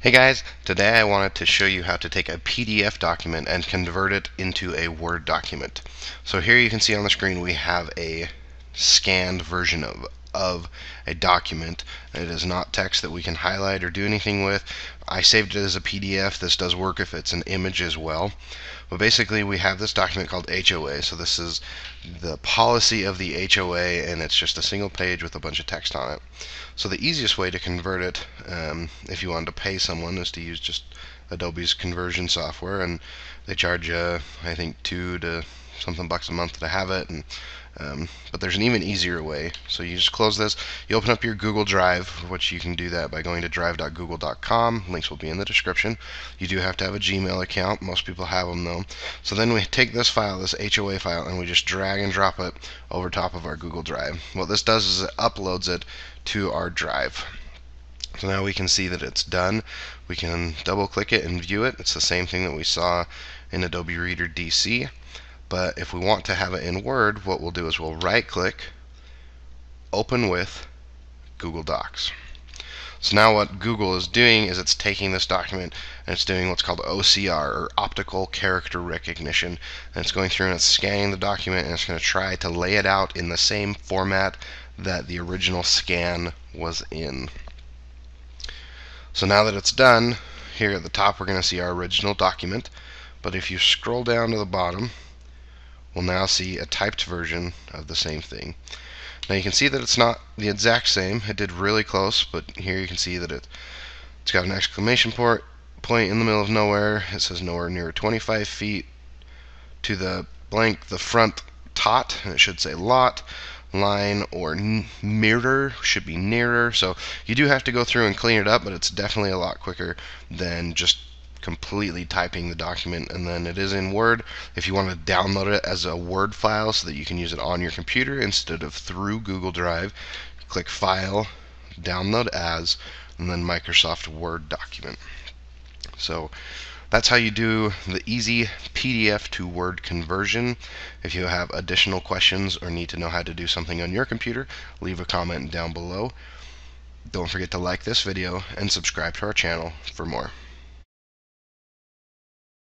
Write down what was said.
Hey guys, today I wanted to show you how to take a PDF document and convert it into a Word document. So here you can see on the screen we have a scanned version of, of a document. It is not text that we can highlight or do anything with. I saved it as a PDF. This does work if it's an image as well. But basically we have this document called HOA. So this is the policy of the HOA and it's just a single page with a bunch of text on it. So the easiest way to convert it, um, if you wanted to pay someone, is to use just Adobe's conversion software, and they charge you, I think, two to something bucks a month to have it. And um, but there's an even easier way. So you just close this. You open up your Google Drive, which you can do that by going to drive.google.com. Links will be in the description. You do have to have a Gmail account. Most people have them though. So then we take this file, this HOA file, and we just drag and drop it over top of our Google Drive. What this does is it uploads it to our drive. So now we can see that it's done. We can double click it and view it. It's the same thing that we saw in Adobe Reader DC. But if we want to have it in Word, what we'll do is we'll right click, open with Google Docs. So now what Google is doing is it's taking this document and it's doing what's called OCR or optical character recognition and it's going through and it's scanning the document and it's going to try to lay it out in the same format that the original scan was in. So now that it's done, here at the top we're going to see our original document but if you scroll down to the bottom we'll now see a typed version of the same thing. Now you can see that it's not the exact same. It did really close, but here you can see that it, it's got an exclamation point point in the middle of nowhere. It says nowhere near 25 feet to the blank, the front tot, and it should say lot line or mirror should be nearer so you do have to go through and clean it up but it's definitely a lot quicker than just completely typing the document and then it is in Word if you want to download it as a Word file so that you can use it on your computer instead of through Google Drive click File download as and then Microsoft Word document so that's how you do the easy PDF to Word conversion. If you have additional questions or need to know how to do something on your computer, leave a comment down below. Don't forget to like this video and subscribe to our channel for more.